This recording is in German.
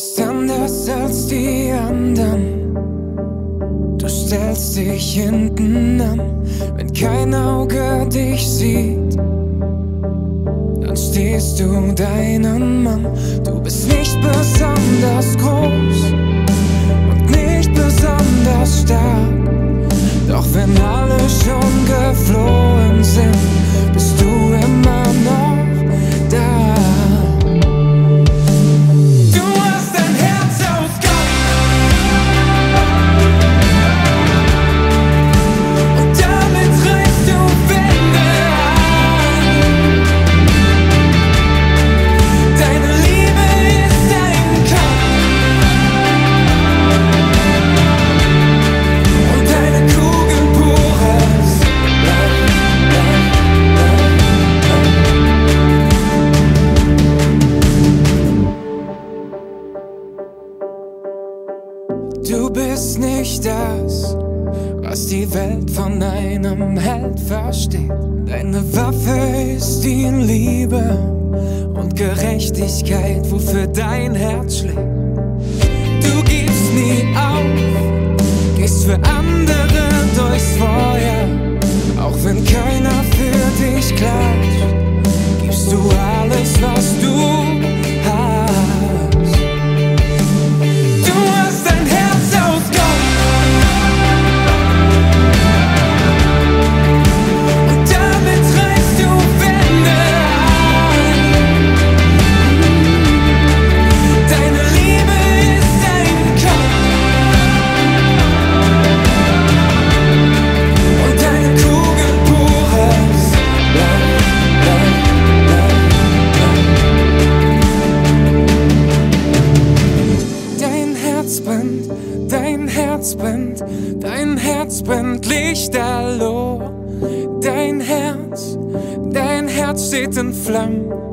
bist anders als die anderen. Du stellst dich hinten an, wenn kein Auge dich sieht. Dann stehst du deinen Mann. Du bist nicht besonders groß Du bist nicht das, was die Welt von einem Held versteht. Deine Waffe ist die Liebe und Gerechtigkeit, wofür dein Herz schlägt. Du gibst nie auf, gehst für andere durchs Feuer, auch wenn keiner für dich klatscht. Brennt, dein Herz brennt, dein Herz brennt lichterloh. Dein Herz, dein Herz steht in Flammen.